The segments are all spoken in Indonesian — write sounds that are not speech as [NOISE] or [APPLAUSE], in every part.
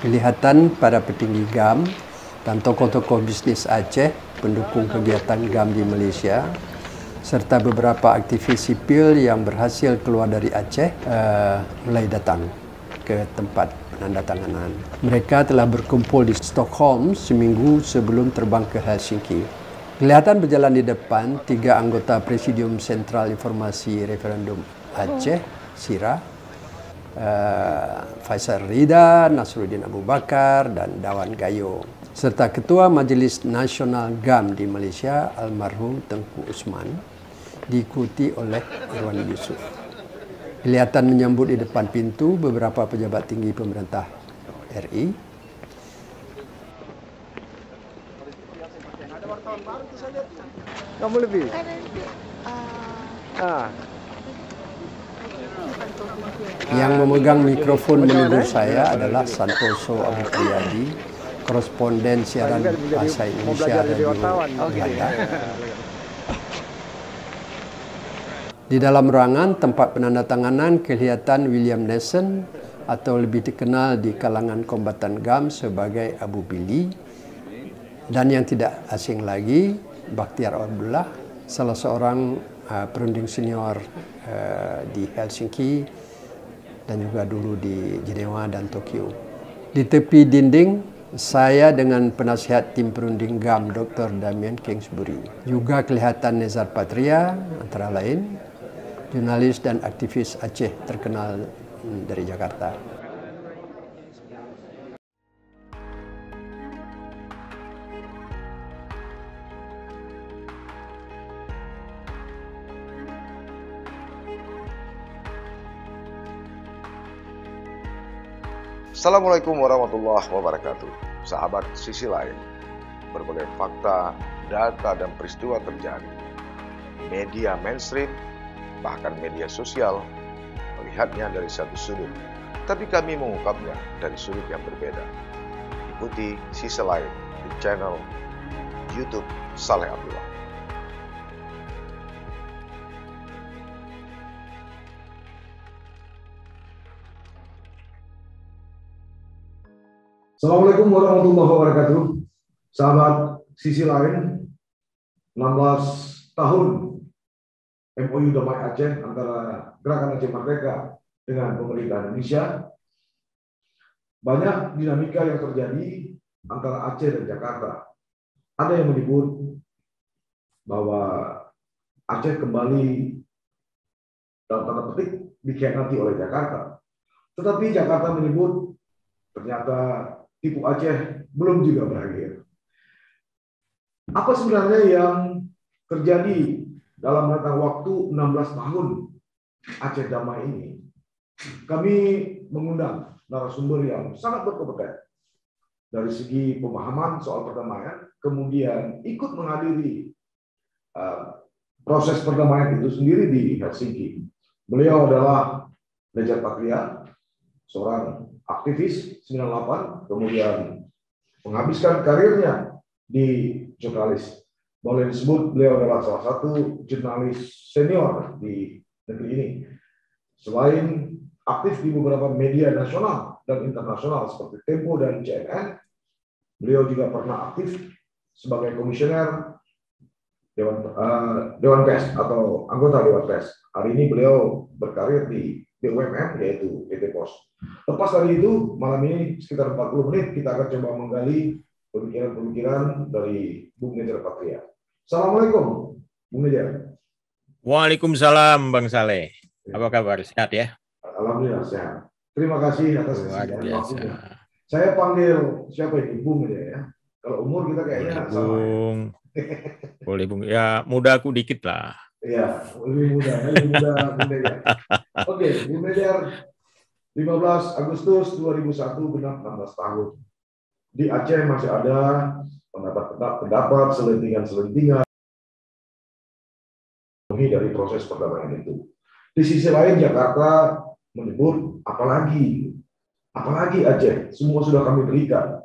Kelihatan para petinggi GAM dan tokoh-tokoh bisnis Aceh pendukung kegiatan GAM di Malaysia serta beberapa aktivis sipil yang berhasil keluar dari Aceh uh, mulai datang ke tempat penandatanganan. Mereka telah berkumpul di Stockholm seminggu sebelum terbang ke Helsinki. Kelihatan berjalan di depan tiga anggota Presidium Sentral Informasi Referendum Aceh, SIRA, uh, Faisal Rida, Nasruddin Abu Bakar dan Dawan Gayo serta Ketua Majlis Nasional GAM di Malaysia almarhum Tengku Usman diikuti oleh Irwan Yusuf. Kelihatan menyambut di depan pintu beberapa pejabat tinggi pemerintah RI Kamu lebih? Ah. Yang memegang mikrofon menegur saya adalah Santoso Abu Priyadi, koresponden siaran bahasa Indonesia Radio Belanda. Di dalam ruangan tempat penandatanganan kelihatan William Nelson atau lebih dikenal di kalangan kombatan GAM sebagai Abu Billy dan yang tidak asing lagi Bakhtiar Abdullah, salah seorang uh, perunding senior uh, di Helsinki dan juga dulu di Jenewa dan Tokyo. Di tepi dinding, saya dengan penasihat tim perunding GAM Dr. Damien Kingsbury. Juga kelihatan Nezar Patria antara lain, jurnalis dan aktivis Aceh terkenal hmm, dari Jakarta. Assalamualaikum warahmatullahi wabarakatuh. Sahabat sisi lain, berbagai fakta, data, dan peristiwa terjadi. Media mainstream, bahkan media sosial, melihatnya dari satu sudut, tapi kami mengungkapnya dari sudut yang berbeda. Ikuti sisi lain di channel YouTube Saleh Abdullah. Assalamualaikum warahmatullahi wabarakatuh. Sahabat sisi lain, 16 tahun MOU Damai Aceh antara Gerakan Aceh Merdeka dengan pemerintah Indonesia. Banyak dinamika yang terjadi antara Aceh dan Jakarta. Ada yang menyebut bahwa Aceh kembali dalam tanda petik dikhianati oleh Jakarta. Tetapi Jakarta menyebut ternyata tipu Aceh belum juga berakhir. Apa sebenarnya yang terjadi dalam rentang waktu 16 tahun Aceh Damai ini? Kami mengundang narasumber yang sangat berkompeten dari segi pemahaman soal perdamaian, kemudian ikut menghadiri uh, proses perdamaian itu sendiri di Helsinki. Beliau adalah Nejar Patria, seorang aktivis 98, kemudian menghabiskan karirnya di jurnalis. Boleh disebut beliau adalah salah satu jurnalis senior di negeri ini. Selain aktif di beberapa media nasional dan internasional seperti Tempo dan CNN, beliau juga pernah aktif sebagai komisioner Dewan uh, Dewan Pers atau anggota Dewan Pers. Hari ini beliau berkarir di BUMN yaitu PT Pos. Lepas dari itu, malam ini sekitar 40 menit kita akan coba menggali pemikiran-pemikiran dari Bung Nejar Patria. Assalamualaikum, Bung Nejar. Waalaikumsalam, Bang Saleh. Apa kabar? Sehat ya? Alhamdulillah sehat. Terima kasih atas kesediaan Saya panggil siapa ini? Bung ya. ya. Kalau umur kita kayaknya Boleh, Bung. Boleh, Bung. Ya, muda aku dikit lah. Iya, lebih muda, lebih muda muda ya. Oke, Bu Mejar 15 Agustus 2001 genap 16 tahun. Di Aceh masih ada pendapat-pendapat, selentingan-selentingan dari proses perdamaian itu. Di sisi lain Jakarta menyebut apalagi apalagi Aceh, semua sudah kami berikan.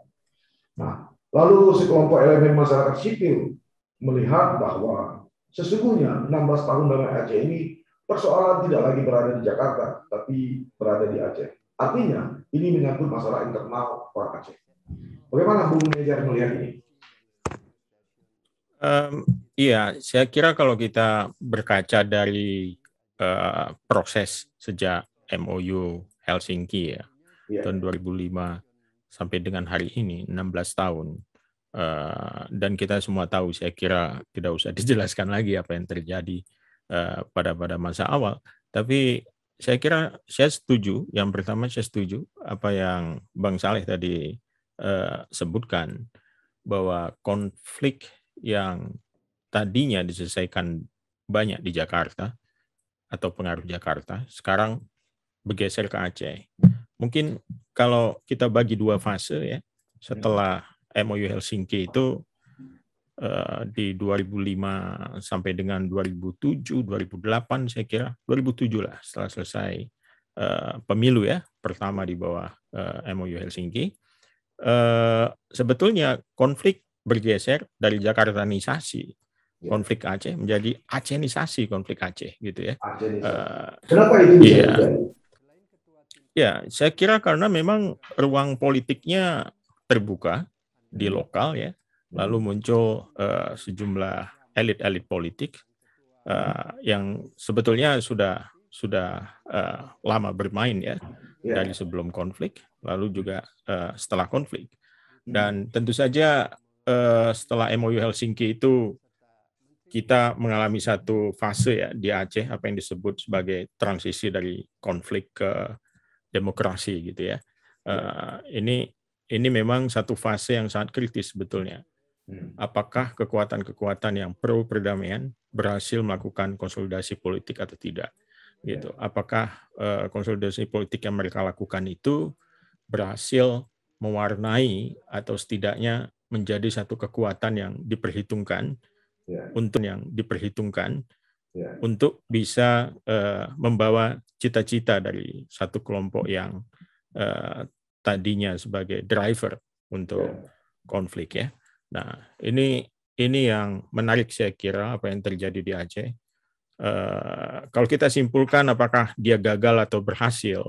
Nah, lalu sekelompok elemen masyarakat sipil melihat bahwa Sesungguhnya 16 tahun dalam Aceh ini persoalan tidak lagi berada di Jakarta, tapi berada di Aceh. Artinya, ini menyangkut masalah internal orang Aceh. Bagaimana Bung Nejar melihat ini? Um, iya, saya kira kalau kita berkaca dari uh, proses sejak MOU Helsinki ya, yeah. tahun 2005 sampai dengan hari ini 16 tahun. Uh, dan kita semua tahu, saya kira tidak usah [LAUGHS] dijelaskan lagi apa yang terjadi uh, pada pada masa awal. Tapi saya kira saya setuju. Yang pertama saya setuju apa yang Bang Saleh tadi uh, sebutkan bahwa konflik yang tadinya diselesaikan banyak di Jakarta atau pengaruh Jakarta, sekarang bergeser ke Aceh. Mungkin kalau kita bagi dua fase ya, setelah MOU Helsinki itu uh, di 2005 sampai dengan 2007, 2008 saya kira, 2007 lah setelah selesai uh, pemilu ya, pertama di bawah uh, eh, MOU Helsinki. Uh, sebetulnya konflik bergeser dari Jakartanisasi ya. konflik Aceh menjadi Acenisasi konflik Aceh gitu ya. Uh, Kenapa itu bisa ya, Ya, saya kira karena memang ruang politiknya terbuka di hmm. lokal ya, lalu hmm. muncul uh, sejumlah elit-elit politik uh, yang sebetulnya sudah sudah uh, lama bermain ya, ya dari sebelum konflik, lalu juga uh, setelah konflik, dan tentu saja uh, setelah MOU Helsinki itu kita mengalami satu fase ya di Aceh apa yang disebut sebagai transisi dari konflik ke demokrasi gitu ya. Uh, ini ini memang satu fase yang sangat kritis sebetulnya. Hmm. Apakah kekuatan-kekuatan yang pro perdamaian berhasil melakukan konsolidasi politik atau tidak? Gitu. Apakah uh, konsolidasi politik yang mereka lakukan itu berhasil mewarnai atau setidaknya menjadi satu kekuatan yang diperhitungkan yeah. untuk yang diperhitungkan yeah. untuk bisa uh, membawa cita-cita dari satu kelompok yang uh, tadinya sebagai driver untuk yeah. konflik ya. Nah ini ini yang menarik saya kira apa yang terjadi di Aceh. Uh, kalau kita simpulkan apakah dia gagal atau berhasil,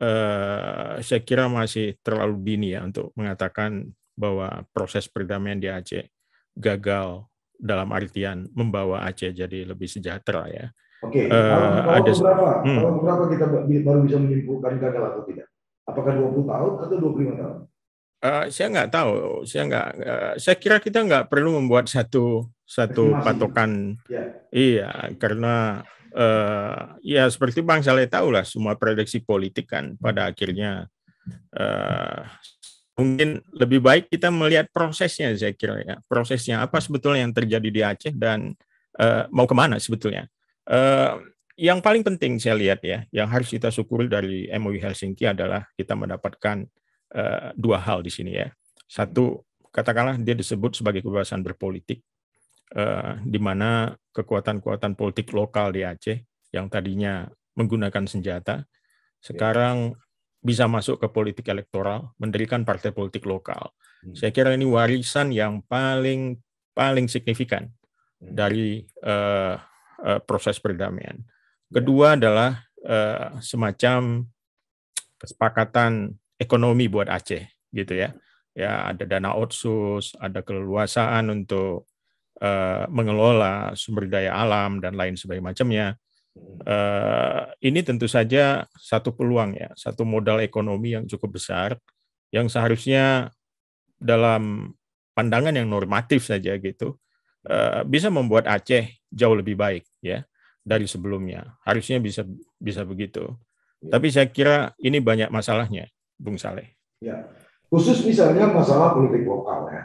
uh, saya kira masih terlalu dini ya untuk mengatakan bahwa proses perdamaian di Aceh gagal dalam artian membawa Aceh jadi lebih sejahtera ya. Oke, okay. uh, ada berapa? Hmm. Kalau berapa kita baru bisa menyimpulkan gagal atau tidak? Apakah 20 tahun atau 25 tahun? Uh, saya nggak tahu, saya nggak. Uh, saya kira kita nggak perlu membuat satu satu Estimasi. patokan. Ya. Iya, karena uh, ya seperti bang Saleh tahu lah, semua prediksi politik kan pada akhirnya uh, mungkin lebih baik kita melihat prosesnya saya kira ya prosesnya apa sebetulnya yang terjadi di Aceh dan uh, mau ke mana sebetulnya uh, yang paling penting saya lihat ya yang harus kita syukuri dari MOU Helsinki adalah kita mendapatkan uh, dua hal di sini ya satu katakanlah dia disebut sebagai kebebasan berpolitik uh, di mana kekuatan-kekuatan politik lokal di Aceh yang tadinya menggunakan senjata sekarang bisa masuk ke politik elektoral, mendirikan partai politik lokal. Hmm. Saya kira ini warisan yang paling paling signifikan hmm. dari uh, uh, proses perdamaian. Kedua adalah uh, semacam kesepakatan ekonomi buat Aceh, gitu ya. Ya ada dana otsus, ada keleluasaan untuk uh, mengelola sumber daya alam dan lain sebagainya macamnya Uh, ini tentu saja satu peluang ya, satu modal ekonomi yang cukup besar, yang seharusnya dalam pandangan yang normatif saja gitu bisa membuat Aceh jauh lebih baik ya dari sebelumnya. Harusnya bisa bisa begitu. Ya. Tapi saya kira ini banyak masalahnya, Bung Saleh. Ya, khusus misalnya masalah politik lokal ya.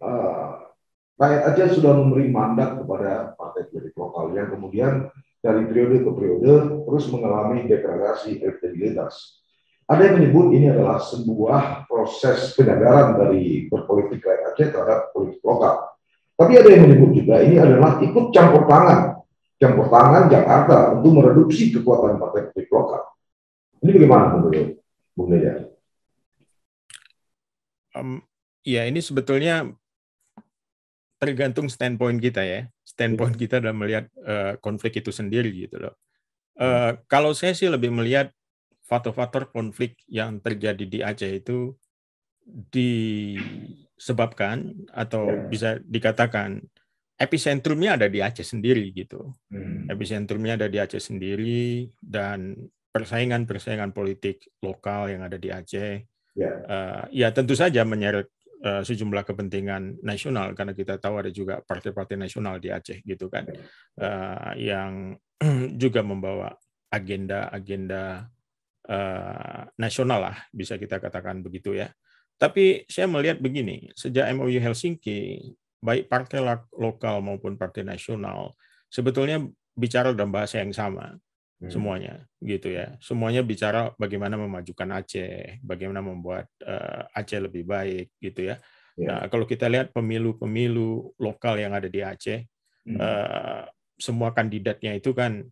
Uh, rakyat Aceh sudah memberi mandat kepada partai politik lokal yang kemudian dari periode ke periode terus mengalami degradasi elektabilitas. Ada yang menyebut ini adalah sebuah proses penyadaran dari berpolitik rakyat Aceh terhadap politik lokal. Tapi ada yang menyebut juga ini adalah ikut campur tangan, campur tangan Jakarta untuk mereduksi kekuatan partai politik lokal. Ini bagaimana menurut Bung Media? Um, ya ini sebetulnya tergantung standpoint kita ya standpoint iya. kita dalam melihat uh, konflik itu sendiri gitu loh. Uh, kalau saya sih lebih melihat faktor-faktor konflik yang terjadi di Aceh itu disebabkan atau ya. bisa dikatakan epicentrumnya ada di Aceh sendiri gitu. Hmm. Epicentrumnya ada di Aceh sendiri dan persaingan-persaingan politik lokal yang ada di Aceh. Ya, uh, ya tentu saja menyeret uh, sejumlah kepentingan nasional karena kita tahu ada juga partai-partai nasional di Aceh gitu kan uh, yang [CLEARS THROAT] juga membawa agenda-agenda uh, nasional lah bisa kita katakan begitu ya. Tapi saya melihat begini, sejak MOU Helsinki, baik partai lokal maupun partai nasional, sebetulnya bicara dalam bahasa yang sama hmm. semuanya, gitu ya. Semuanya bicara bagaimana memajukan Aceh, bagaimana membuat uh, Aceh lebih baik, gitu ya. ya. Nah, kalau kita lihat pemilu-pemilu lokal yang ada di Aceh, hmm. uh, semua kandidatnya itu kan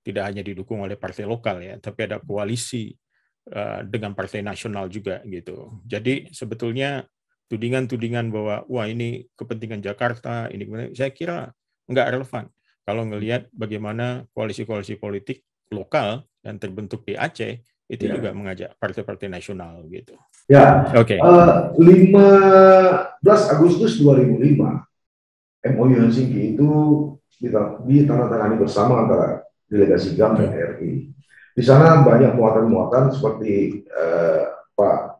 tidak hanya didukung oleh partai lokal ya, tapi ada koalisi Eh, dengan partai nasional juga gitu. Jadi sebetulnya tudingan-tudingan bahwa wah ini kepentingan Jakarta, ini saya kira nggak relevan. Kalau ngelihat bagaimana koalisi-koalisi politik lokal yang terbentuk di Aceh itu ya. juga mengajak partai-partai nasional gitu. Ya. Oke. Okay. Uh, 15 Agustus 2005 MOU Helsinki itu ditandatangani bersama antara delegasi GAM dan RI. Di sana banyak muatan-muatan seperti Pak Pak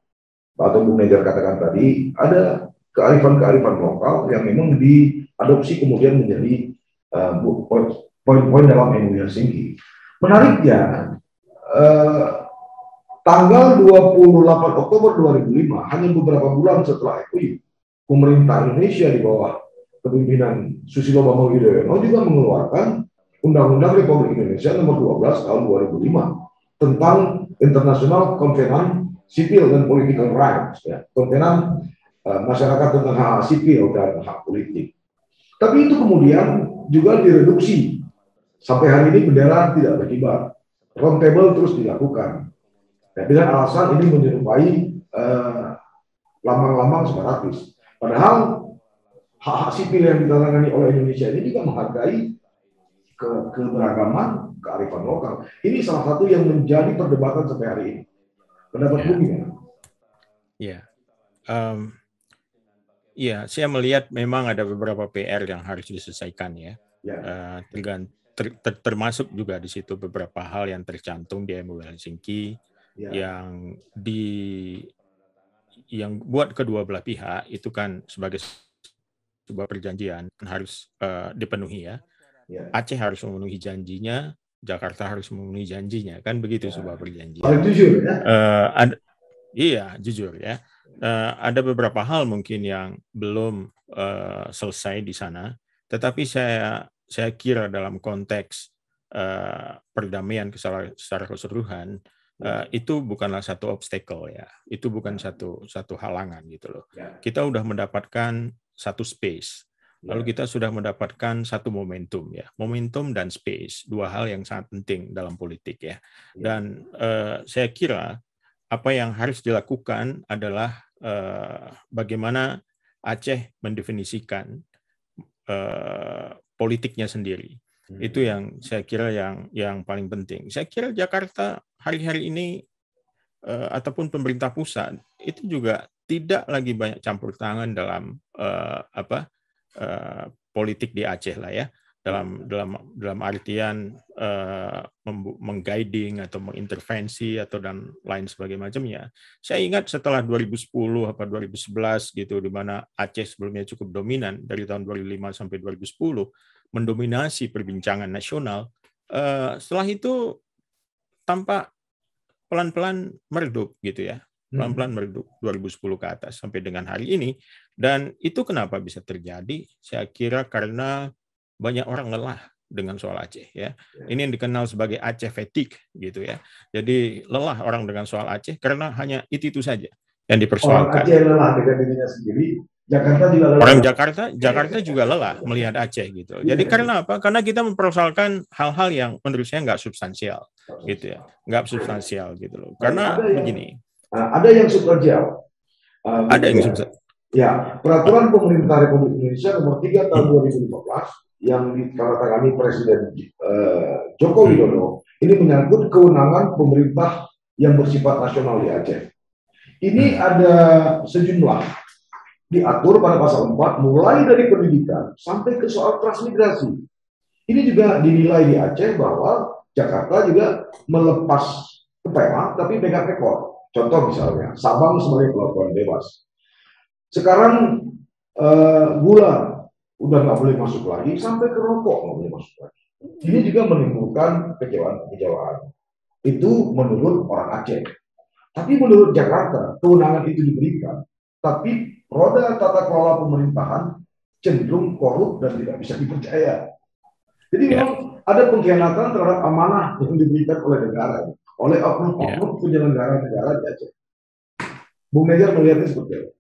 Atau Bung Negar katakan tadi, ada kearifan-kearifan lokal yang memang diadopsi kemudian menjadi eh, poin-poin dalam MUU Helsinki. Menariknya, eh, tanggal 28 Oktober 2005, hanya beberapa bulan setelah itu, pemerintah Indonesia di bawah kepemimpinan Susilo Bambang Yudhoyono juga mengeluarkan Undang-Undang Republik Indonesia nomor 12 tahun 2005 tentang International Covenant Civil dan Political Rights, ya, Covenant uh, masyarakat tentang hak sipil dan hak politik. Tapi itu kemudian juga direduksi sampai hari ini bendera tidak berkibar, roundtable terus dilakukan ya, dengan alasan ini menyerupai uh, lambang-lambang separatis. Padahal hak-hak sipil yang ditandatangani oleh Indonesia ini juga menghargai ke keberagaman, kearifan lokal. Ini salah satu yang menjadi perdebatan sampai hari ini. Pendapat yeah. Bumi ya? Iya. Um, iya, saya melihat memang ada beberapa PR yang harus diselesaikan ya. Yeah. Uh, ter, ter, termasuk juga di situ beberapa hal yang tercantum di MOU Helsinki yeah. yang di yang buat kedua belah pihak itu kan sebagai sebuah perjanjian harus uh, dipenuhi ya. Ya. Aceh harus memenuhi janjinya, Jakarta harus memenuhi janjinya, kan begitu ya. sebuah perjanjian. Oh, jujur ya? Uh, ada, iya, jujur ya. Uh, ada beberapa hal mungkin yang belum uh, selesai di sana, tetapi saya saya kira dalam konteks uh, perdamaian secara, secara keseluruhan uh, itu bukanlah satu obstacle ya, itu bukan ya. satu satu halangan gitu loh. Ya. Kita sudah mendapatkan satu space Lalu ya. kita sudah mendapatkan satu momentum ya, momentum dan space, dua hal yang sangat penting dalam politik ya. ya. Dan uh, saya kira apa yang harus dilakukan adalah uh, bagaimana Aceh mendefinisikan uh, politiknya sendiri. Hmm. Itu yang saya kira yang yang paling penting. Saya kira Jakarta hari-hari ini uh, ataupun pemerintah pusat itu juga tidak lagi banyak campur tangan dalam uh, apa uh, politik di Aceh lah ya dalam dalam dalam artian uh, mengguiding atau mengintervensi atau dan lain sebagainya macamnya. Saya ingat setelah 2010 apa 2011 gitu di mana Aceh sebelumnya cukup dominan dari tahun 2005 sampai 2010 mendominasi perbincangan nasional. Uh, setelah itu tampak pelan-pelan meredup gitu ya pelan-pelan meredup 2010 ke atas sampai dengan hari ini. Dan itu kenapa bisa terjadi? Saya kira karena banyak orang lelah dengan soal Aceh ya. ya. Ini yang dikenal sebagai Aceh fatigue gitu ya. Jadi lelah orang dengan soal Aceh karena hanya itu itu saja yang dipersoalkan. Orang Aceh lelah dengan dirinya sendiri. Jakarta juga lelah. Orang Jakarta, Jakarta juga lelah melihat Aceh gitu. Jadi ya. karena apa? Karena kita mempersoalkan hal-hal yang menurut saya nggak substansial, gitu ya, nggak substansial gitu loh. Karena begini, ada yang substansial. Uh, ada yang substansial. Ya, peraturan pemerintah Republik Indonesia nomor 3 tahun 2015 yang ditandatangani Presiden uh, Joko Widodo ini menyangkut kewenangan pemerintah yang bersifat nasional di Aceh. Ini ada sejumlah diatur pada pasal 4 mulai dari pendidikan sampai ke soal transmigrasi. Ini juga dinilai di Aceh bahwa Jakarta juga melepas kepala tapi pegang ekor. Contoh misalnya Sabang sebagai pelabuhan bebas. Sekarang uh, gula udah nggak boleh masuk lagi sampai ke rokok nggak boleh masuk lagi. Ini juga menimbulkan kekecewaan-kekecewaan. Itu menurut orang Aceh. Tapi menurut Jakarta, kewenangan itu diberikan. Tapi roda tata kelola pemerintahan cenderung korup dan tidak bisa dipercaya. Jadi ya. memang ada pengkhianatan terhadap amanah yang diberikan oleh negara, oleh oknum-oknum ya. penyelenggara negara di Aceh. Bung Mejar melihatnya seperti itu.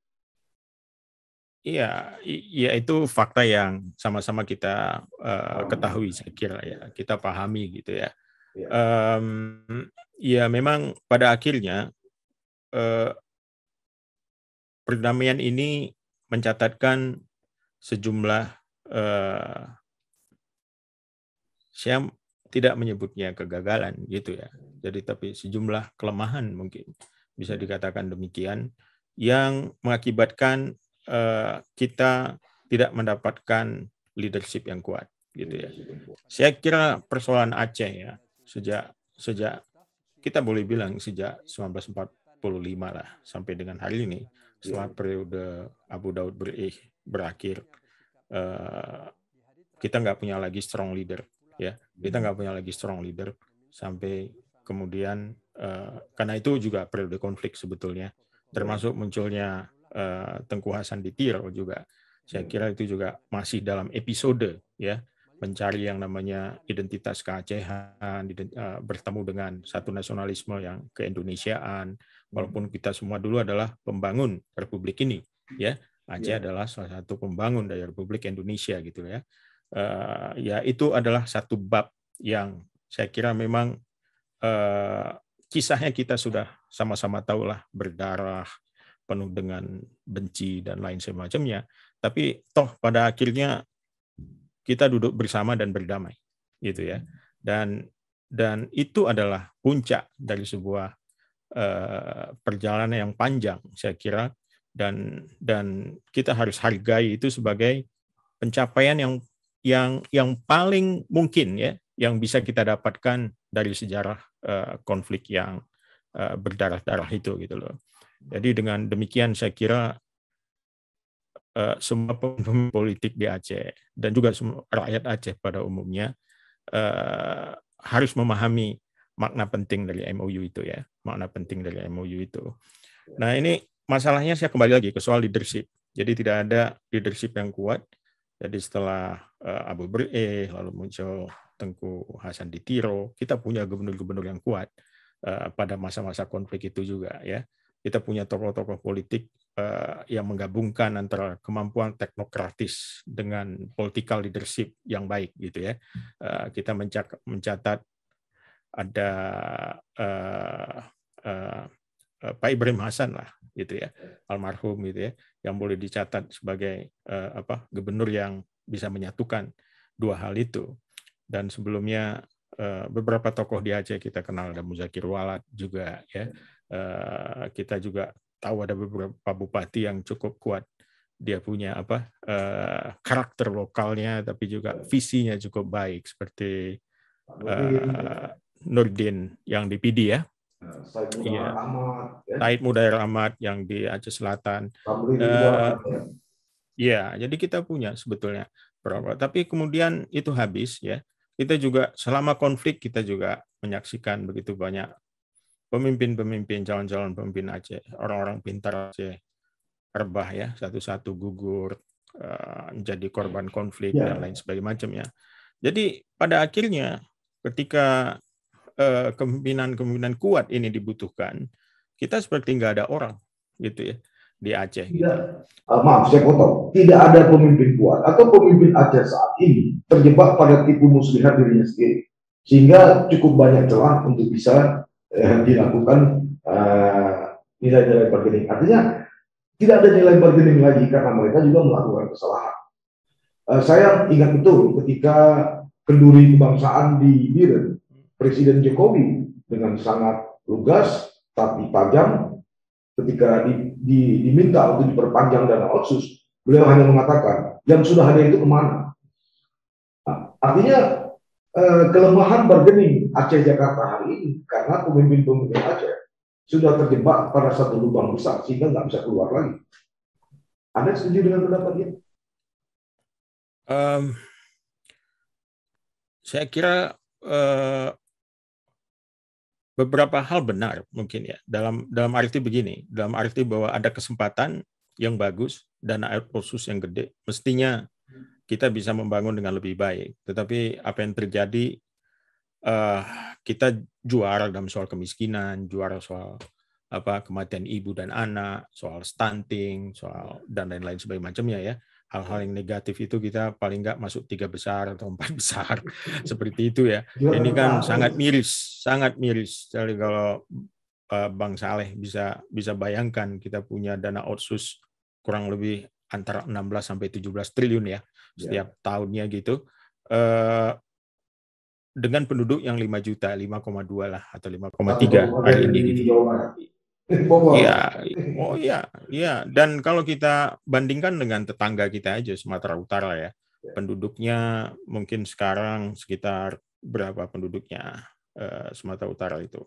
Iya, ya itu fakta yang sama-sama kita uh, ketahui, saya kira ya, kita pahami gitu ya. Ya, um, ya memang pada akhirnya uh, perdamaian ini mencatatkan sejumlah uh, saya tidak menyebutnya kegagalan gitu ya. Jadi tapi sejumlah kelemahan mungkin bisa dikatakan demikian yang mengakibatkan uh, kita tidak mendapatkan leadership yang kuat gitu ya. Saya kira persoalan Aceh ya sejak sejak kita boleh bilang sejak 1945 lah sampai dengan hari ini setelah iya. periode Abu Daud berakhir uh, kita nggak punya lagi strong leader ya kita nggak punya lagi strong leader sampai kemudian uh, karena itu juga periode konflik sebetulnya termasuk munculnya uh, Tengku Hasan di Tiro juga saya kira itu juga masih dalam episode ya mencari yang namanya identitas keacehan, bertemu dengan satu nasionalisme yang keindonesiaan, walaupun kita semua dulu adalah pembangun Republik ini, ya Aceh yeah. adalah salah satu pembangun dari Republik Indonesia gitu ya. Uh, ya itu adalah satu bab yang saya kira memang uh, kisahnya kita sudah sama-sama tahulah berdarah penuh dengan benci dan lain semacamnya. Tapi toh pada akhirnya kita duduk bersama dan berdamai, gitu ya. Dan dan itu adalah puncak dari sebuah Eh, perjalanan yang panjang saya kira dan dan kita harus hargai itu sebagai pencapaian yang yang yang paling mungkin ya yang bisa kita dapatkan dari sejarah uh, konflik yang uh, berdarah-darah itu gitu loh. Jadi dengan demikian saya kira uh, semua pemimpin politik di Aceh dan juga semua rakyat Aceh pada umumnya uh, harus memahami makna penting dari MOU itu ya, makna penting dari MOU itu. Nah ini masalahnya saya kembali lagi ke soal leadership. Jadi tidak ada leadership yang kuat. Jadi setelah uh, Abu Bere, lalu muncul Tengku Hasan Ditiro, kita punya gubernur-gubernur yang kuat uh, pada masa-masa konflik itu juga ya. Kita punya tokoh-tokoh politik yang menggabungkan antara kemampuan teknokratis dengan political leadership yang baik gitu ya. Kita mencatat ada Pak Ibrahim Hasan lah gitu ya almarhum gitu ya yang boleh dicatat sebagai uh, apa gubernur yang bisa menyatukan dua hal itu. Dan sebelumnya uh, beberapa tokoh di Aceh kita kenal ada Muzakir Walad juga ya uh, kita juga tahu ada beberapa bupati yang cukup kuat. Dia punya apa uh, karakter lokalnya tapi juga visinya cukup baik seperti uh, Nurdin yang di PD ya. Said iya. Ahmad, ya. Said Mudair Ahmad yang di Aceh Selatan. Uh, ya, jadi kita punya sebetulnya berapa. Tapi kemudian itu habis ya. Kita juga selama konflik kita juga menyaksikan begitu banyak pemimpin-pemimpin calon-calon pemimpin Aceh, orang-orang pintar Aceh rebah ya, satu-satu gugur, uh, menjadi korban konflik ya. dan lain sebagainya macamnya. Jadi pada akhirnya ketika Eh, kepemimpinan-kepemimpinan kuat ini dibutuhkan, kita seperti nggak ada orang gitu ya di Aceh. Tidak, uh, maaf saya potong. Tidak ada pemimpin kuat atau pemimpin Aceh saat ini terjebak pada tipu muslihat dirinya sendiri, sehingga cukup banyak celah untuk bisa uh, dilakukan nilai-nilai uh, bargaining. Artinya tidak ada nilai bargaining lagi karena mereka juga melakukan kesalahan. Uh, saya ingat betul ketika kenduri kebangsaan di Biren Presiden Jokowi dengan sangat lugas tapi tajam ketika di, di, diminta untuk diperpanjang dana otsus beliau hanya mengatakan yang sudah ada itu ke mana nah, artinya eh, kelemahan bargaining Aceh Jakarta hari ini karena pemimpin-pemimpin Aceh sudah terjebak pada satu lubang besar sehingga nggak bisa keluar lagi. Anda setuju dengan pendapat ini? Um, saya kira uh, beberapa hal benar mungkin ya dalam dalam arti begini dalam arti bahwa ada kesempatan yang bagus dana air khusus yang gede mestinya kita bisa membangun dengan lebih baik tetapi apa yang terjadi uh, kita juara dalam soal kemiskinan, juara soal apa kematian ibu dan anak, soal stunting, soal dan lain-lain sebagainya macamnya ya. Hal-hal yang negatif itu kita paling nggak masuk tiga besar atau empat [LAUGHS] besar [LAUGHS] seperti itu ya. Ini kan sangat miris, sangat miris. Jadi kalau uh, Bang Saleh bisa bisa bayangkan kita punya dana otsus kurang lebih antara 16 sampai 17 triliun ya setiap yeah. tahunnya gitu. Uh, dengan penduduk yang 5 juta, 5,2 lah atau 5,3 hari ini gitu. Iya, oh iya, iya. Dan kalau kita bandingkan dengan tetangga kita aja Sumatera Utara ya, ya. penduduknya mungkin sekarang sekitar berapa penduduknya uh, Sumatera Utara itu?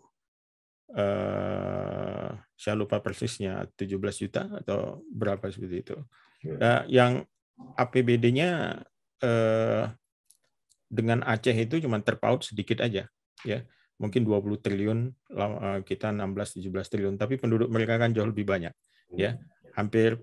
Uh, saya lupa persisnya 17 juta atau berapa seperti itu. Uh, yang APBD-nya uh, dengan Aceh itu cuma terpaut sedikit aja ya mungkin 20 triliun eh, kita 16 17 triliun tapi penduduk mereka kan jauh lebih banyak ya. Hampir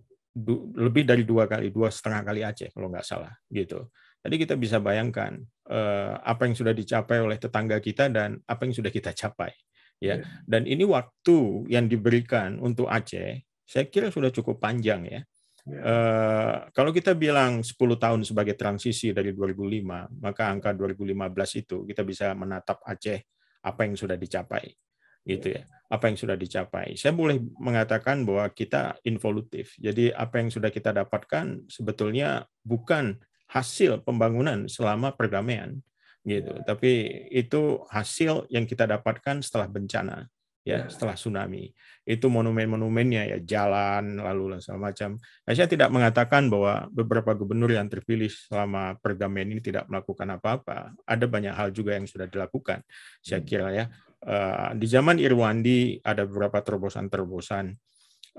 lebih dari dua kali dua setengah kali Aceh kalau nggak salah gitu. Jadi kita bisa bayangkan eh, apa yang sudah dicapai oleh tetangga kita dan apa yang sudah kita capai ya. Iya. dan ini waktu yang diberikan untuk Aceh saya kira sudah cukup panjang ya. Uh, kalau kita bilang 10 tahun sebagai transisi dari 2005, maka angka 2015 itu kita bisa menatap Aceh apa yang sudah dicapai, gitu ya. Apa yang sudah dicapai. Saya boleh mengatakan bahwa kita involutif. Jadi apa yang sudah kita dapatkan sebetulnya bukan hasil pembangunan selama perdamaian, gitu. Tapi itu hasil yang kita dapatkan setelah bencana ya setelah tsunami itu monumen-monumennya ya jalan lalu segala macam. Nah, saya tidak mengatakan bahwa beberapa gubernur yang terpilih selama perdamaian ini tidak melakukan apa-apa. Ada banyak hal juga yang sudah dilakukan. Saya hmm. kira ya uh, di zaman Irwandi ada beberapa terobosan-terobosan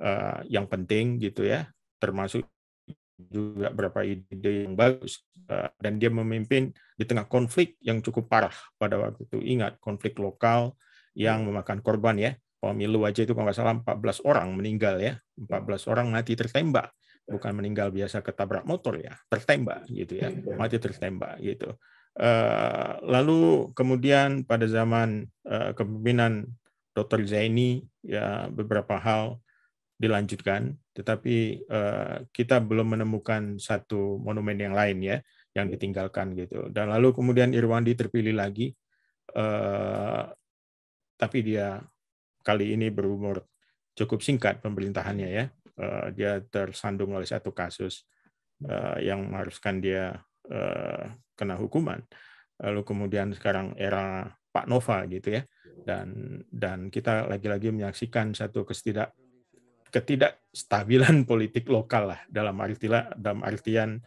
uh, yang penting gitu ya, termasuk juga beberapa ide yang bagus uh, dan dia memimpin di tengah konflik yang cukup parah pada waktu itu. Ingat konflik lokal yang memakan korban ya. Pemilu aja itu kalau nggak salah 14 orang meninggal ya. 14 orang mati tertembak. Bukan meninggal biasa ketabrak motor ya, tertembak gitu ya. Mati tertembak gitu. Eh, lalu kemudian pada zaman eh, kepemimpinan Dr. Zaini ya beberapa hal dilanjutkan, tetapi eh, kita belum menemukan satu monumen yang lain ya yang ditinggalkan gitu. Dan lalu kemudian Irwandi terpilih lagi tapi dia kali ini berumur cukup singkat pemerintahannya ya. Uh, dia tersandung oleh satu kasus uh, yang mengharuskan dia uh, kena hukuman. Lalu kemudian sekarang era Pak Nova gitu ya. Dan dan kita lagi-lagi menyaksikan satu ketidak ketidakstabilan politik lokal lah dalam artilah dalam artian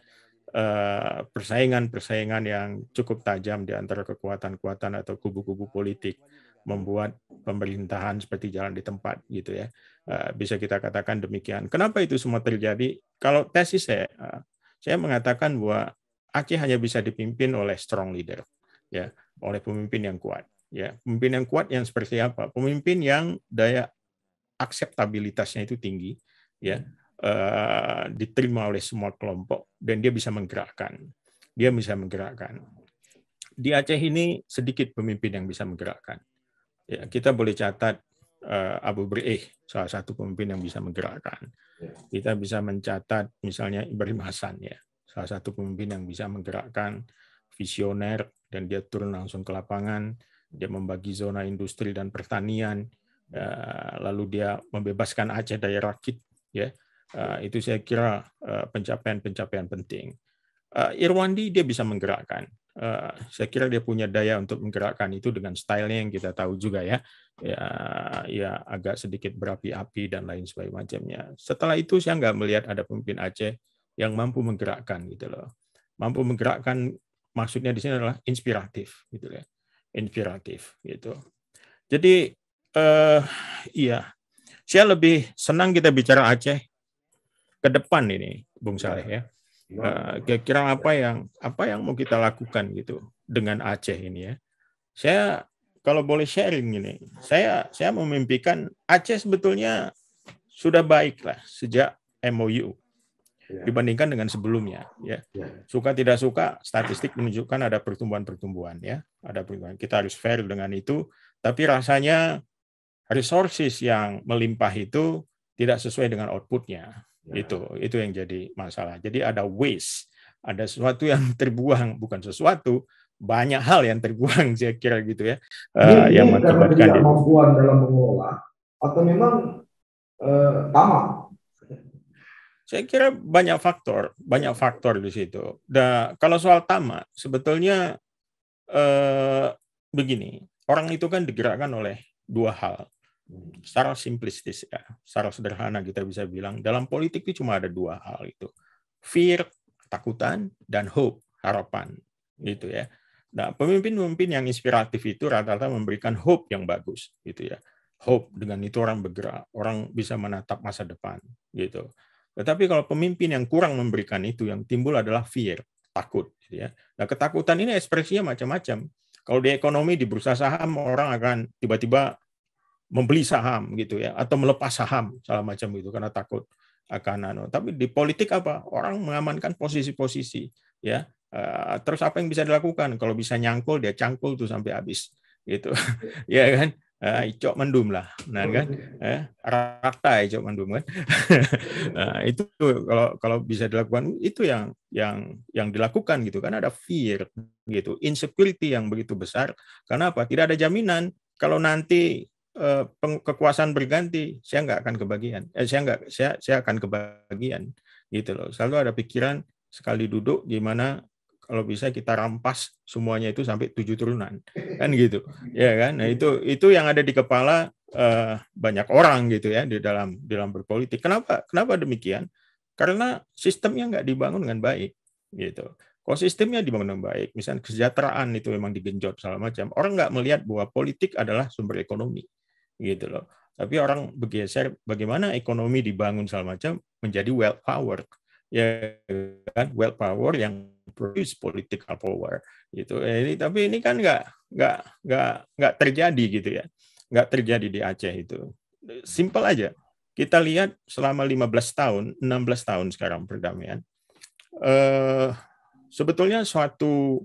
persaingan-persaingan yang cukup tajam di antara kekuatan-kekuatan atau kubu-kubu politik membuat pemerintahan seperti jalan di tempat gitu ya. Eh, bisa kita katakan demikian. Kenapa itu semua terjadi? Kalau tesis saya eh, saya mengatakan bahwa Aceh hanya bisa dipimpin oleh strong leader ya oleh pemimpin yang kuat ya. Pemimpin yang kuat yang seperti apa? Pemimpin yang daya akseptabilitasnya itu tinggi ya. Uh, diterima oleh semua kelompok dan dia bisa menggerakkan. Dia bisa menggerakkan. Di Aceh ini sedikit pemimpin yang bisa menggerakkan ya kita boleh catat uh, Abu Breih salah satu pemimpin yang bisa menggerakkan. Ya. Kita bisa mencatat misalnya Ibrahim Hasan ya, salah satu pemimpin yang bisa menggerakkan visioner dan dia turun langsung ke lapangan, dia membagi zona industri dan pertanian, uh, lalu dia membebaskan Aceh dari rakit ya. Uh, itu saya kira pencapaian-pencapaian penting. Uh, Irwandi dia bisa menggerakkan. Uh, saya kira dia punya daya untuk menggerakkan itu dengan stylenya yang kita tahu juga ya, ya, ya agak sedikit berapi-api dan lain sebagainya. Setelah itu saya nggak melihat ada pemimpin Aceh yang mampu menggerakkan gitu loh, mampu menggerakkan maksudnya di sini adalah inspiratif gitu ya, inspiratif gitu. Jadi uh, iya, saya lebih senang kita bicara Aceh ke depan ini, Bung Saleh ya Eh, kira-kira apa yang apa yang mau kita lakukan gitu dengan Aceh ini ya. Saya kalau boleh sharing ini, saya saya memimpikan Aceh sebetulnya sudah baik lah sejak MOU ya. dibandingkan dengan sebelumnya ya. ya. Suka tidak suka statistik menunjukkan ada pertumbuhan-pertumbuhan ya, ada pertumbuhan. Kita harus fair dengan itu, tapi rasanya resources yang melimpah itu tidak sesuai dengan outputnya Ya. Itu itu yang jadi masalah. Jadi ada waste, ada sesuatu yang [LAUGHS] terbuang, bukan sesuatu, banyak hal yang terbuang [LAUGHS] saya kira gitu ya. Ini, uh, yang mengakibatkan kemampuan dalam mengelola atau memang uh, tamak. Saya kira banyak faktor, banyak faktor di situ. Dan kalau soal tamak, sebetulnya eh, begini, orang itu kan digerakkan oleh dua hal secara simplistis ya, secara sederhana kita bisa bilang dalam politik itu cuma ada dua hal itu. Fear, ketakutan dan hope, harapan gitu ya. Nah, pemimpin-pemimpin yang inspiratif itu rata-rata memberikan hope yang bagus gitu ya. Hope dengan itu orang bergerak, orang bisa menatap masa depan gitu. Tetapi kalau pemimpin yang kurang memberikan itu yang timbul adalah fear, takut gitu ya. Nah, ketakutan ini ekspresinya macam-macam. Kalau di ekonomi di bursa saham orang akan tiba-tiba membeli saham gitu ya atau melepas saham salah macam itu karena takut akan anu. Tapi di politik apa? Orang mengamankan posisi-posisi ya. Uh, terus apa yang bisa dilakukan? Kalau bisa nyangkul dia cangkul tuh sampai habis gitu. [LAUGHS] ya kan? Uh, icok mendum lah, nah kan, eh, rata icok mendum kan, [LAUGHS] nah, itu kalau kalau bisa dilakukan itu yang yang yang dilakukan gitu kan ada fear gitu, insecurity yang begitu besar, karena apa? Tidak ada jaminan kalau nanti Eh, kekuasaan berganti, saya nggak akan kebagian. Eh, saya nggak, saya saya akan kebagian, gitu loh. Selalu ada pikiran sekali duduk gimana kalau bisa kita rampas semuanya itu sampai tujuh turunan, kan gitu, ya kan? Nah itu itu yang ada di kepala uh, banyak orang gitu ya di dalam dalam berpolitik. Kenapa kenapa demikian? Karena sistemnya nggak dibangun dengan baik, gitu. Kalau sistemnya dibangun dengan baik, misalnya kesejahteraan itu memang digenjot segala macam, orang nggak melihat bahwa politik adalah sumber ekonomi gitu loh. Tapi orang bergeser bagaimana ekonomi dibangun segala macam menjadi wealth power, ya kan wealth power yang produce political power gitu. Ini tapi ini kan nggak nggak nggak nggak terjadi gitu ya, nggak terjadi di Aceh itu. Simple aja. Kita lihat selama 15 tahun, 16 tahun sekarang perdamaian. Eh, sebetulnya suatu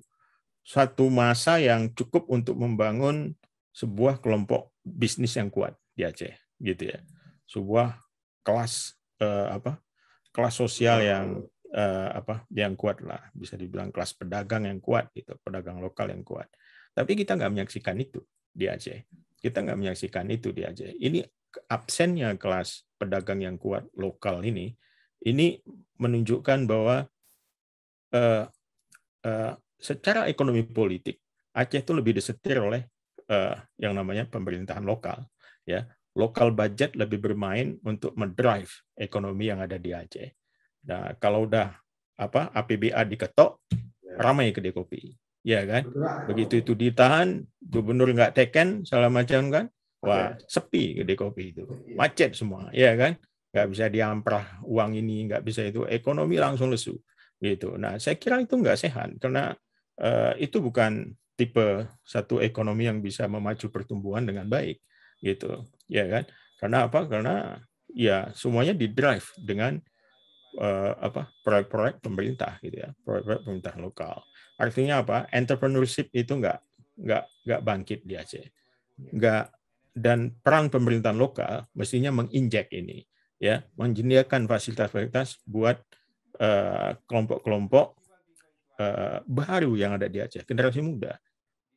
suatu masa yang cukup untuk membangun sebuah kelompok bisnis yang kuat di Aceh gitu ya. Sebuah kelas eh, apa kelas sosial yang eh, apa yang kuat lah. Bisa dibilang kelas pedagang yang kuat gitu pedagang lokal yang kuat. Tapi kita nggak menyaksikan itu di Aceh. Kita nggak menyaksikan itu di Aceh. Ini absennya kelas pedagang yang kuat lokal ini ini menunjukkan bahwa eh, eh, secara ekonomi politik Aceh itu lebih disetir oleh uh, yang namanya pemerintahan lokal ya lokal budget lebih bermain untuk mendrive ekonomi yang ada di Aceh. Nah, kalau udah apa APBA diketok, ya. ramai kedai kopi, ya kan? Begitu itu ditahan, gubernur nggak teken, salah macam kan? Wah, sepi kedai kopi itu, iya. macet semua, ya kan? Nggak bisa diamprah uang ini, nggak bisa itu, ekonomi langsung lesu, gitu. Nah, saya kira itu nggak sehat karena uh, itu bukan tipe satu ekonomi yang bisa memacu pertumbuhan dengan baik gitu ya kan? Karena apa? Karena ya semuanya di drive dengan uh, apa? Proyek-proyek pemerintah gitu ya proyek-proyek pemerintah lokal. Artinya apa? Entrepreneurship itu enggak enggak enggak bangkit di Aceh. Enggak dan peran pemerintahan lokal mestinya menginjek ini ya menyediakan fasilitas-fasilitas buat uh, kelompok-kelompok uh, baru yang ada di Aceh, generasi muda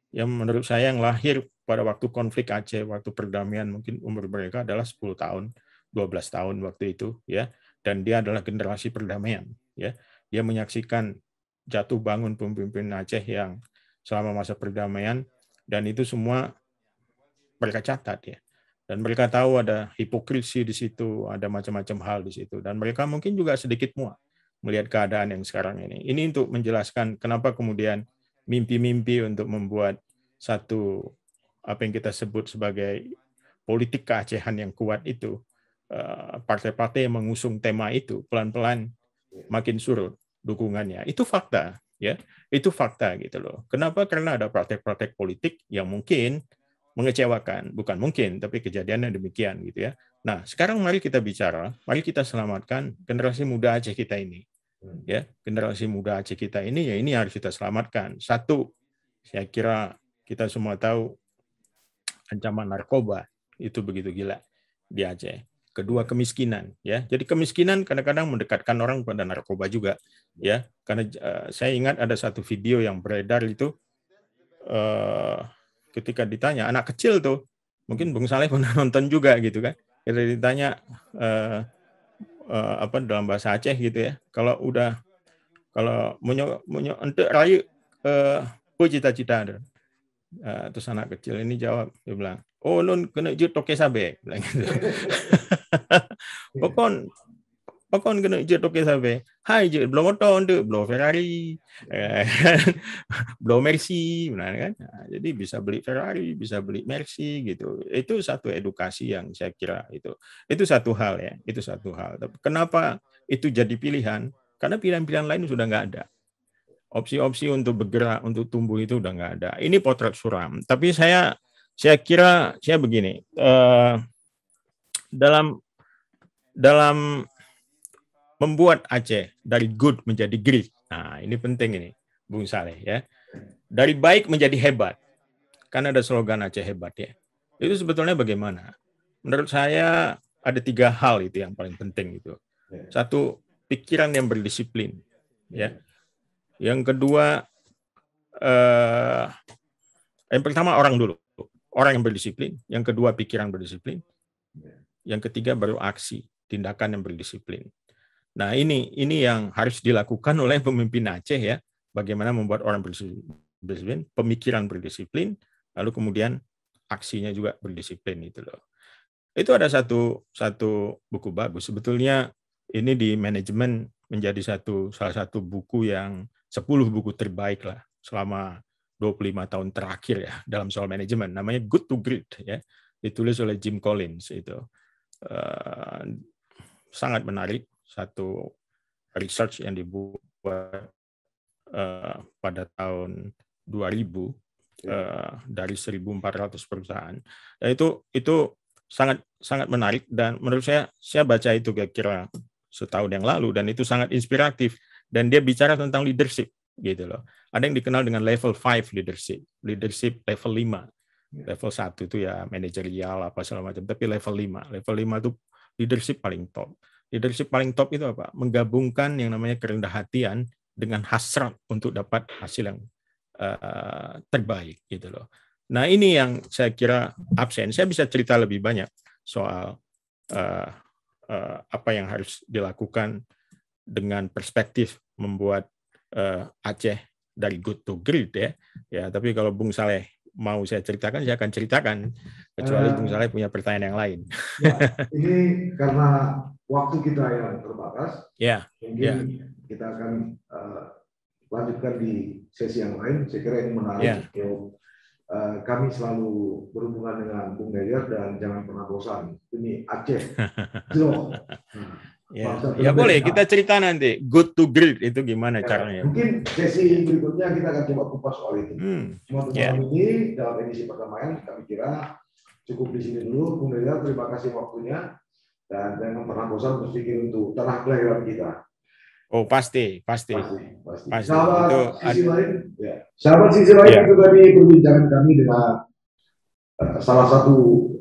yang menurut saya yang lahir pada waktu konflik Aceh, waktu perdamaian mungkin umur mereka adalah 10 tahun, 12 tahun waktu itu ya. Dan dia adalah generasi perdamaian ya. Dia menyaksikan jatuh bangun pemimpin Aceh yang selama masa perdamaian dan itu semua mereka catat ya dan mereka tahu ada hipokrisi di situ, ada macam-macam hal di situ dan mereka mungkin juga sedikit muak melihat keadaan yang sekarang ini. Ini untuk menjelaskan kenapa kemudian mimpi-mimpi untuk membuat satu apa yang kita sebut sebagai politik keacehan yang kuat itu eh, partai-partai yang mengusung tema itu pelan-pelan makin surut dukungannya. Itu fakta ya. Itu fakta gitu loh. Kenapa? Karena ada praktek-praktek politik yang mungkin mengecewakan, bukan mungkin, tapi kejadiannya demikian gitu ya. Nah, sekarang mari kita bicara, mari kita selamatkan generasi muda Aceh kita ini. Ya, generasi muda Aceh kita ini ya ini harus kita selamatkan. Satu, saya kira kita semua tahu ancaman narkoba itu begitu gila di Aceh. Kedua kemiskinan ya. Jadi kemiskinan kadang-kadang mendekatkan orang pada narkoba juga ya. Karena uh, saya ingat ada satu video yang beredar itu uh, ketika ditanya anak kecil tuh mungkin Bung Saleh [LAUGHS] pernah nonton juga gitu kan. Kita ditanya uh, uh, apa dalam bahasa Aceh gitu ya kalau udah kalau munyo munyo ente rayu uh, cita-cita ada uh, terus anak kecil ini jawab dia bilang oh nun kena jut toke sabe. Bilang gitu. [LAUGHS] [LAUGHS] Pokon Pakon kena je toke sampai. Hai je belum motor tu, belum Ferrari. [LAUGHS] belum Mercy, benar kan? Nah, jadi bisa beli Ferrari, bisa beli Mercy gitu. Itu satu edukasi yang saya kira itu. Itu satu hal ya, itu satu hal. Tapi kenapa itu jadi pilihan? Karena pilihan-pilihan lain sudah nggak ada. Opsi-opsi untuk bergerak, untuk tumbuh itu udah nggak ada. Ini potret suram. Tapi saya saya kira saya begini. Uh, dalam dalam membuat Aceh dari good menjadi great. Nah, ini penting ini, Bung Saleh ya. Dari baik menjadi hebat. Kan ada slogan Aceh hebat ya. Itu sebetulnya bagaimana? Menurut saya ada tiga hal itu yang paling penting itu. Satu, pikiran yang berdisiplin. Ya. Yang kedua, eh, yang pertama orang dulu. Orang yang berdisiplin. Yang kedua, pikiran berdisiplin. Yang ketiga, baru aksi, tindakan yang berdisiplin. Nah, ini ini yang harus dilakukan oleh pemimpin Aceh ya. Bagaimana membuat orang berdisiplin, pemikiran berdisiplin, lalu kemudian aksinya juga berdisiplin itu loh. Itu ada satu satu buku bagus. Sebetulnya ini di manajemen menjadi satu salah satu buku yang 10 buku terbaik lah selama 25 tahun terakhir ya dalam soal manajemen. Namanya Good to Great ya. Ditulis oleh Jim Collins itu. Uh, sangat menarik satu research yang dibuat uh, pada tahun 2000 uh, eh, dari 1.400 perusahaan. Dan itu itu sangat sangat menarik dan menurut saya saya baca itu kira-kira setahun yang lalu dan itu sangat inspiratif dan dia bicara tentang leadership gitu loh. Ada yang dikenal dengan level 5 leadership, leadership level 5. Ya. Level 1 itu ya manajerial apa segala macam, tapi level 5. Level 5 itu leadership paling top. Leadership paling top itu apa? Menggabungkan yang namanya kerendah hatian dengan hasrat untuk dapat hasil yang uh, terbaik gitu loh. Nah ini yang saya kira absen. Saya bisa cerita lebih banyak soal uh, uh, apa yang harus dilakukan dengan perspektif membuat uh, Aceh dari good to great ya. Ya tapi kalau Bung Saleh mau saya ceritakan, saya akan ceritakan. Kecuali uh, Bung Saleh punya pertanyaan yang lain. Ya, [LAUGHS] ini karena waktu kita yang terbatas, yeah. mungkin yeah. kita akan uh, lanjutkan di sesi yang lain. Saya kira ini menarik. Yeah. uh, kami selalu berhubungan dengan Bung Meyer dan jangan pernah bosan. Ini Aceh. [LAUGHS] Ya, ya boleh kita cerita nanti good to great itu gimana ya, caranya. Mungkin sesi berikutnya kita akan coba kupas soal itu. Hmm. Cuma untuk yeah. ini dalam edisi pertama kami kira cukup di sini dulu. Bung Reza, terima kasih waktunya dan jangan pernah bosan berpikir untuk tanah kelahiran kita. Oh pasti, pasti, pasti. pasti. pasti. Sahabat itu sisi ada... lain, ya. sahabat sisi lain ya. itu tadi perbincangan kami dengan uh, salah satu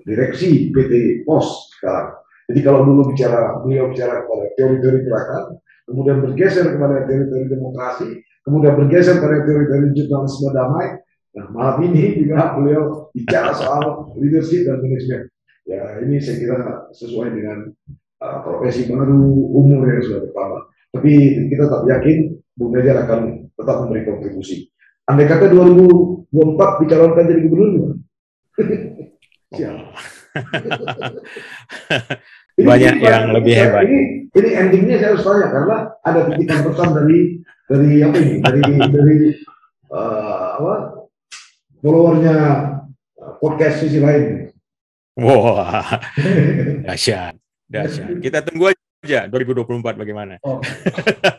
direksi PT Pos sekarang jadi kalau dulu bicara beliau bicara kepada teori-teori gerakan, kemudian bergeser kepada teori-teori demokrasi, kemudian bergeser kepada teori-teori jurnalisme damai. Nah malam ini juga beliau bicara soal leadership dan manajemen. Ya ini saya kira sesuai dengan uh, profesi baru umur yang sudah bertambah. Tapi kita tetap yakin Bung Nejar akan tetap memberi kontribusi. Andai kata 2024 dicalonkan jadi gubernur, [LAUGHS] [LAUGHS] Banyak ini, yang lebih hebat. Ini, ini endingnya saya harus tanya karena ada titipan pesan dari dari apa ini dari dari uh, apa followernya podcast sisi lain. Wah, dahsyat, dahsyat. Kita tunggu aja 2024 bagaimana. Oh.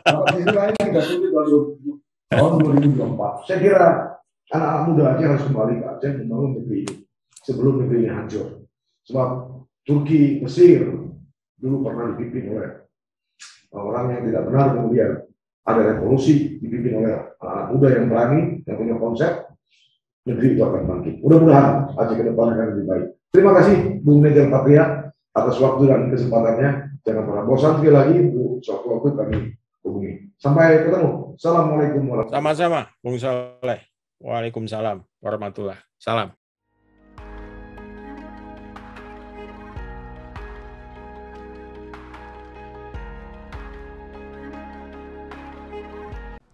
Kalau sisi lain kita tunggu tahun 2024. Saya kira anak-anak muda Aceh harus kembali ke Aceh membangun negeri ini sebelum negeri ini hancur. Sebab Turki, Mesir dulu pernah dipimpin oleh orang yang tidak benar kemudian ada revolusi dipimpin oleh anak muda yang berani yang punya konsep negeri itu akan bangkit. Mudah-mudahan Aceh ke depan akan lebih baik. Terima kasih Bung Nejar Patria atas waktu dan kesempatannya. Jangan pernah bosan sekali lagi, Bu. Waktu kami hubungi. Sampai ketemu. Assalamualaikum warahmatullahi wabarakatuh. Sama-sama, Bung Saleh. Waalaikumsalam warahmatullahi Salam.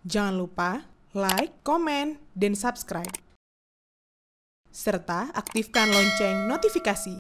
Jangan lupa like, komen, dan subscribe. Serta aktifkan lonceng notifikasi